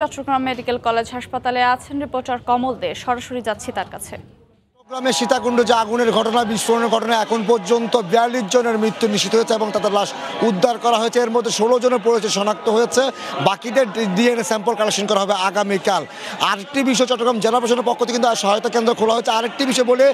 Chittagong medical college হাসপাতালে আছেন reporter কমল দে। সরাসরি যাচ্ছি তার কাছে। চট্টগ্রামে সীতাকুণ্ড যে আগুনের ঘটনা, বিস্ফোরণের ঘটনা, এখন পর্যন্ত বিয়াল্লিশ জনের মৃত্যু নিশ্চিত হয়েছে এবং তাদের লাশ উদ্ধার করা হয়েছে। এর মধ্যে ষোলো জনের পড়েছে শনাক্ত হয়েছে। বাকিদের ডিএনএ স্যাম্পল কালেকশন করা হবে আগামীকাল। আরেকটি বিষয়, চট্টগ্রাম জেলা প্রশাসনের পক্ষ থেকে কিন্তু সহায়তা কেন্দ্র খোলা হয়েছে। আরেকটি বিষয় বলে,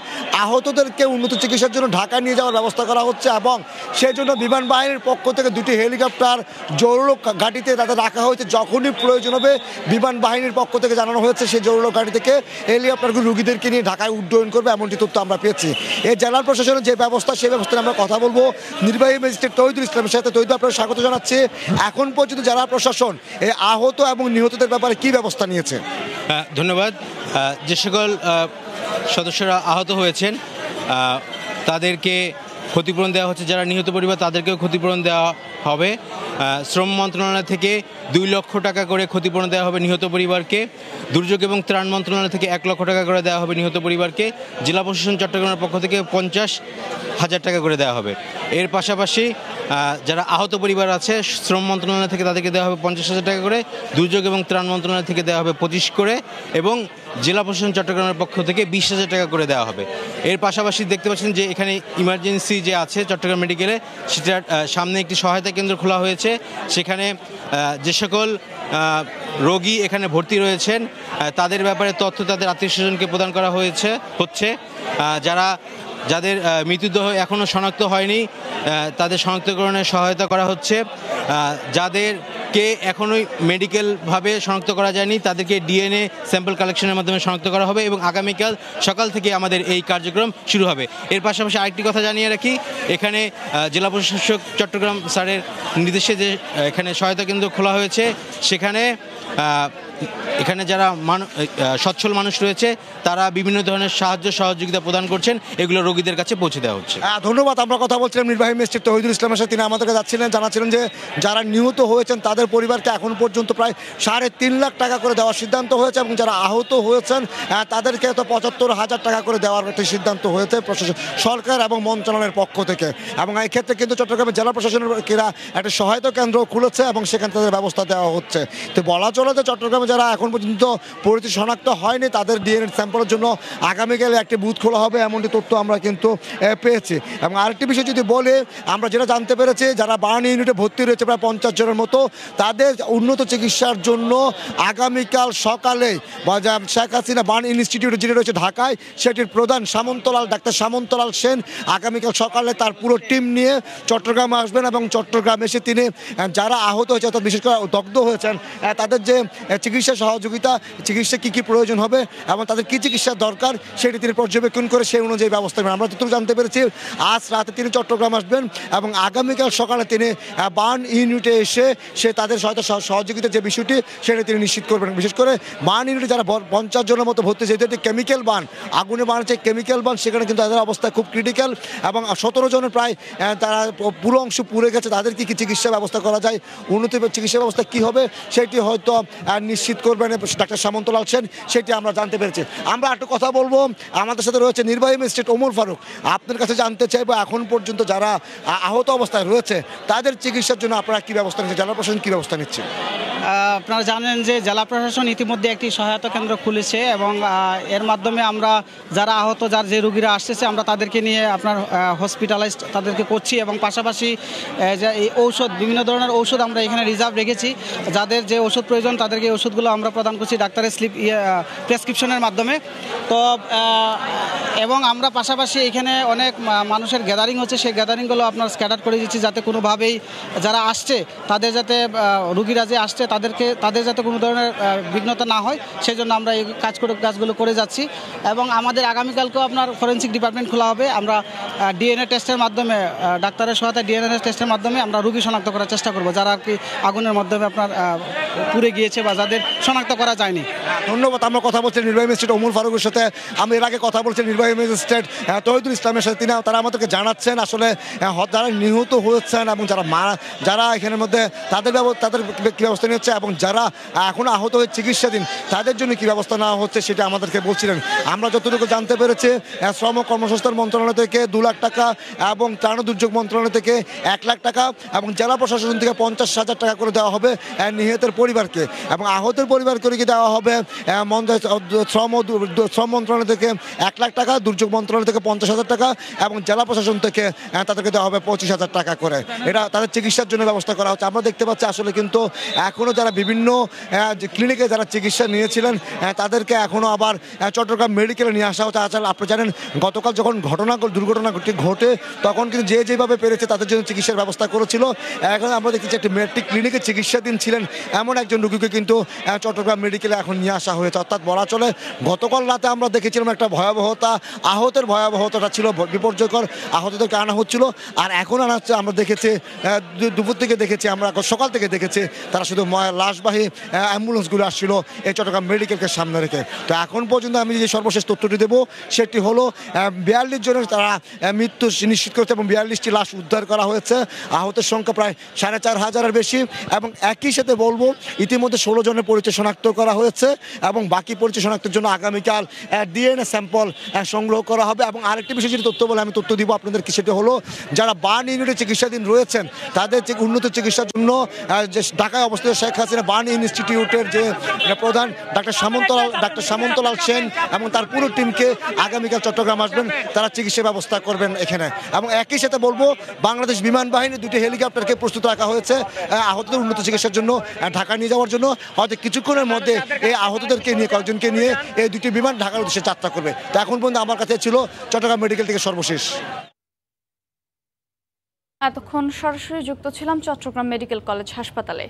আহতদেরকে উন্নত চিকিৎসার জন্য ঢাকায় নিয়ে যাওয়ার ব্যবস্থা করা হচ্ছে এবং সেই জন্য বিমান বাহিনীর পক্ষ থেকে দুটি হেলিকপ্টার জরুরক ঘাটিতে তাদের রাখা হয়েছে। যখনই প্রয়োজন হবে, বিমান বাহিনীর পক্ষ থেকে জানানো হয়েছে, সেই জরুরক ঘাটি থেকে হেলিকপ্টারগুলো রুগীদেরকে নিয়ে ঢাকায় উড্ডয়ন করবে। এমনটি তথ্য আমরা পেয়েছি। এই জেলা প্রশাসনের যে ব্যবস্থা, সেই ব্যবস্থা আমরা কথা বলব। নির্বাহী ম্যাজিস্ট্রেট তহিদুল ইসলামের সাথে তহিদ আপনার স্বাগত জানাচ্ছি। এখন পর্যন্ত জেলা প্রশাসন এই আহত এবং নিহতদের ব্যাপারে কি ব্যবস্থা নিয়েছে? ধন্যবাদ। যে সকল সদস্যরা আহত হয়েছেন তাদেরকে ক্ষতিপূরণ দেওয়া হচ্ছে। যারা নিহত পরিবার, তাদেরকেও ক্ষতিপূরণ দেওয়া হবে। শ্রম মন্ত্রণালয় থেকে দুই লক্ষ টাকা করে ক্ষতিপূরণ দেওয়া হবে নিহত পরিবারকে। দুর্যোগ এবং ত্রাণ মন্ত্রণালয় থেকে এক লক্ষ টাকা করে দেওয়া হবে নিহত পরিবারকে। জেলা প্রশাসন চট্টগ্রামের পক্ষ থেকে পঞ্চাশ হাজার টাকা করে দেওয়া হবে। এর পাশাপাশি যারা আহত পরিবার আছে, শ্রম মন্ত্রণালয় থেকে তাদেরকে দেওয়া হবে পঞ্চাশ হাজার টাকা করে, দুর্যোগ এবং ত্রাণ মন্ত্রণালয় থেকে দেওয়া হবে পঁচিশ করে, এবং জেলা প্রশাসন চট্টগ্রামের পক্ষ থেকে বিশ হাজার টাকা করে দেওয়া হবে। এর পাশাপাশি দেখতে পাচ্ছেন যে এখানে ইমার্জেন্সি যে আছে চট্টগ্রাম মেডিকেলে সেটার সামনে একটি সহায়তা কেন্দ্র খোলা হয়েছে। সেখানে যে সকল রোগী এখানে ভর্তি রয়েছেন তাদের ব্যাপারে তথ্য তাদের আত্মীয় স্বজনকে প্রদান করা হয়েছে, হচ্ছে যারা যাদের মৃতদেহ এখনও শনাক্ত হয়নি তাদের শনাক্তকরণে সহায়তা করা হচ্ছে। আহ, যাদেরকে এখনোই মেডিকেলভাবে শনাক্ত করা যায়নি তাদেরকে ডিএনএ স্যাম্পল কালেকশনের মাধ্যমে শনাক্ত করা হবে এবং আগামীকাল সকাল থেকে আমাদের এই কার্যক্রম শুরু হবে। এর পাশাপাশি আরেকটি কথা জানিয়ে রাখি এখানে জেলা প্রশাসক চট্টগ্রাম স্যারের নির্দেশে যে এখানে সহায়তা কেন্দ্র খোলা হয়েছে সেখানে এখানে যারা মান- সচ্ছল মানুষ রয়েছে তারা বিভিন্ন ধরনের সাহায্য সহযোগিতা প্রদান করছেন। এগুলো রোগীদের কাছে পৌঁছে দেওয়া হচ্ছে। হ্যাঁ, ধন্যবাদ। আমরা কথা বলছিলাম নির্বাহী ম্যাজিস্ট্রেট তহিদুল ইসলামের সাথে। তিনি আমাদেরকে যাচ্ছিলেন জানাচ্ছিলেন যে যারা নিহত হয়েছেন তাদের পরিবারকে এখন পর্যন্ত প্রায় সাড়ে তিন লাখ টাকা করে দেওয়ার সিদ্ধান্ত হয়েছে এবং যারা আহত হয়েছেন তাদেরকে তো পঁচাত্তর হাজার টাকা করে দেওয়ার একটি সিদ্ধান্ত হয়েছে প্রশাসন সরকার এবং মন্ত্রণালয়ের পক্ষ থেকে। এবং এই ক্ষেত্রে কিন্তু চট্টগ্রামের জেলা প্রশাসনের কিরা একটা সহায়তা কেন্দ্র খুলেছে এবং সেখানে তাদের ব্যবস্থা দেওয়া হচ্ছে। তো বলা চলে যে চট্টগ্রামে যারা এখন পর্যন্ত পরিচিত শনাক্ত হয়নি তাদের ডিএনএ স্যাম্পলের জন্য আগামীকালে একটি বুথ খোলা হবে। এমনটি তথ্য আমরা কিন্তু পেয়েছে। এবং আরেকটি বিষয় যদি বলে, আমরা যেটা জানতে পেরেছি, যারা বার্ন ইউনিটে ভর্তি রয়েছে প্রায় পঞ্চাশ জনের মতো, তাদের উন্নত চিকিৎসার জন্য আগামীকাল সকালে শেখ হাসিনা বার্ন ইনস্টিটিউট যেটি রয়েছে ঢাকায়, সেটির প্রধান সামন্তলাল, ডাক্তার সামন্তলাল সেন, আগামীকাল সকালে তার পুরো টিম নিয়ে চট্টগ্রামে আসবেন এবং চট্টগ্রাম এসে তিনি যারা আহত হয়েছে, অর্থাৎ বিশেষ করে দগ্ধ হয়েছেন তাদের যে চিকিৎসা সহযোগিতা, চিকিৎসা কী কী প্রয়োজন হবে এবং তাদের কী চিকিৎসার দরকার, সেটি তিনি পর্যবেক্ষণ করে সেই অনুযায়ী ব্যবস্থা আমরা যতটুকু জানতে পেরেছি, আজ রাতে তিনি চট্টগ্রাম আসবেন এবং আগামীকাল সকালে তিনি বার্ন ইউনিটে এসে সে তাদের সহায়তা সহ- সহযোগিতার যে বিষয়টি, সেটা তিনি নিশ্চিত করবেন। বিশেষ করে বার্ন ইউনিটে যারা পঞ্চাশ জনের মতো ভর্তি যেহেতু একটি কেমিক্যাল বান আগুনে বান হচ্ছে কেমিক্যাল বান সেখানে কিন্তু তাদের অবস্থা খুব ক্রিটিক্যাল এবং সতেরো জনের প্রায় তারা পুরো অংশ পুড়ে গেছে। তাদের কি কি চিকিৎসা ব্যবস্থা করা যায়, উন্নত চিকিৎসা ব্যবস্থা কী হবে, সেটি হয়তো নিশ্চিত করবেন ডাক্তার সামন্তলাল সেন, সেটি আমরা জানতে পেরেছি। আমরা একটু কথা বলব, আমাদের সাথে রয়েছে নির্বাহী ম্যাজিস্ট্রেট ওমর ফারুক আপনার কাছে জানতে চাইব, এখন পর্যন্ত যারা আহত অবস্থায় রয়েছে, তাদের চিকিৎসার জন্য আপনারা কি ব্যবস্থা নিচ্ছেন? জেলা প্রশাসন কি ব্যবস্থা নিচ্ছে? আপনারা জানেন যে জেলা প্রশাসন ইতিমধ্যে একটি সহায়তা কেন্দ্র খুলেছে এবং এর মাধ্যমে আমরা যারা আহত, যার যে রুগীরা আসতেছে, আমরা তাদেরকে নিয়ে আপনার হসপিটালাইজড তাদেরকে করছি এবং পাশাপাশি যে এই ঔষধ, বিভিন্ন ধরনের ঔষধ আমরা এখানে রিজার্ভ রেখেছি। যাদের যে ওষুধ প্রয়োজন, তাদেরকে ওষুধগুলো আমরা প্রদান করছি ডাক্তারের স্লিপ প্রেসক্রিপশনের মাধ্যমে। তো এবং আমরা পাশাপাশি এখানে অনেক মানুষের গ্যাদারিং হচ্ছে। সেই গ্যাদারিংগুলো আপনার স্ক্যাটার করে দিচ্ছি যাতে কোনোভাবেই যারা আসছে, তাদের যাতে রুগীরা যে আসছে, তাদেরকে, তাদের যাতে কোনো ধরনের বিঘ্নতা না হয় সেই জন্য আমরা এই কাজ করে, কাজগুলো করে যাচ্ছি। এবং আমাদের আগামীকালকেও আপনার ফরেন্সিক ডিপার্টমেন্ট খোলা হবে। আমরা ডিএনএ টেস্টের মাধ্যমে ডাক্তারের সহায়তা ডিএনএ টেস্টের মাধ্যমে আমরা রুগী শনাক্ত করার চেষ্টা করব, যারা কি আগুনের মাধ্যমে আপনার পুড়ে গিয়েছে বা যাদের শনাক্ত করা যায়নি। ধন্যবাদ, আমরা কথা বলছি নির্বাহী ম্যাজিস্ট্রেট ওমর ফারুকের সাথে। আমি এর আগে কথা বলছি নির্বাহী ম্যাজিস্ট্রেট তহিদুল ইসলামের সাথে তিনি তারা আমাদেরকে জানাচ্ছেন আসলে আহ, যারা নিহত হয়েছেন এবং যারা মারা যারা এখানের মধ্যে তাদের তাদের কী ব্যবস্থা নিচ্ছে এবং যারা এখন আহত হয়ে চিকিৎসাধীন তাদের জন্য কী ব্যবস্থা নেওয়া হচ্ছে সেটা আমাদেরকে বলছিলেন। আমরা যতটুকু জানতে পেরেছি শ্রম কর্মসংস্থান মন্ত্রণালয় থেকে দু লাখ টাকা এবং ত্রাণ দুর্যোগ মন্ত্রণালয় থেকে এক লাখ টাকা এবং জেলা প্রশাসন থেকে পঞ্চাশ হাজার টাকা করে দেওয়া হবে নিহতের পরিবারকে। এবং আহত আহতের পরিবারকে দেওয়া হবে শ্রম শ্রম মন্ত্রণালয় থেকে এক লাখ টাকা দুর্যোগ মন্ত্রণালয় থেকে পঞ্চাশ হাজার টাকা এবং জেলা প্রশাসন থেকে তাদেরকে দেওয়া হবে পঁচিশ হাজার টাকা করে। এটা তাদের চিকিৎসার জন্য ব্যবস্থা করা হচ্ছে। আমরা দেখতে পাচ্ছি আসলে কিন্তু এখনও যারা বিভিন্ন ক্লিনিকে যারা চিকিৎসা নিয়েছিলেন তাদেরকে এখনও আবার চট্টগ্রাম মেডিকেলে নিয়ে আসা হচ্ছে। আসলে আপনি জানেন, গতকাল যখন ঘটনা, দুর্ঘটনা ঘটে- তখন কিন্তু যে যেভাবে পেরেছে তাদের জন্য চিকিৎসার ব্যবস্থা করেছিল। এখন আমরা দেখেছি একটি মেট্রিক ক্লিনিকে চিকিৎসাধীন ছিলেন এমন একজন রোগীকে কিন্তু চট্টগ্রাম মেডিকেলে এখন নিয়ে আসা হয়েছে। অর্থাৎ বলা চলে, গতকাল রাতে আমরা দেখেছিলাম একটা ভয়াবহতা, আহতের ভয়াবহতাটা ছিল বিপর্যয়কর আহতদেরকে আনা হচ্ছিল। আর এখন আনা হচ্ছে আমরা দেখেছি দুপুর থেকে দেখেছি, আমরা সকাল থেকে দেখেছি, তারা শুধু লাশবাহী অ্যাম্বুলেন্সগুলো আসছিল এই চট্টগ্রাম মেডিকেলকে সামনে রেখে। তো এখন পর্যন্ত আমি যে সর্বশেষ তথ্যটি দেবো, সেটি হলো বিয়াল্লিশ জনের তারা মৃত্যু নিশ্চিত করেছে এবং বিয়াল্লিশটি লাশ উদ্ধার করা হয়েছে। আহতের সংখ্যা প্রায় সাড়ে চার হাজারের বেশি এবং একই সাথে বলব, ইতিমধ্যে ষোলো জনের পরিচয় শনাক্ত করা হয়েছে এবং বাকি পরিচয় শনাক্তের জন্য আগামীকাল ডিএনএ স্যাম্পল সংগ্রহ করা হবে এবং আরেকটি বিষয় যেটি তথ্য বলে আমি তথ্য দিব আপনাদেরকে, সেটি হলো যারা বার্ন ইউনিটে চিকিৎসাধীন রয়েছেন, তাদের উন্নত চিকিৎসার জন্য যে ঢাকায় অবস্থিত শেখ হাসিনা বার্ন ইনস্টিটিউটের যে প্রধান ডাক্তার সামন্তলাল ডাক্তার সামন্তলাল সেন এবং তার পুরো টিমকে আগামীকাল চট্টগ্রাম আসবেন, তারা চিকিৎসা ব্যবস্থা করবেন এখানে। এবং একই সাথে বলব, বাংলাদেশ বিমান বাহিনী দুটি হেলিকপ্টারকে প্রস্তুত রাখা হয়েছে আহতদের উন্নত চিকিৎসার জন্য ঢাকা নিয়ে যাওয়ার জন্য। হয়তো কিছুক্ষণের মধ্যে এই আহতদেরকে নিয়ে কয়েকজনকে নিয়ে এই দুটি বিমান ঢাকার উদ্দেশ্যে যাত্রা করবে। তো এখন পর্যন্ত আমার কাছে ছিল চট্টগ্রাম মেডিকেল থেকে সর্বশেষ। এতক্ষণ সরাসরি যুক্ত ছিলাম চট্টগ্রাম মেডিকেল কলেজ হাসপাতালে।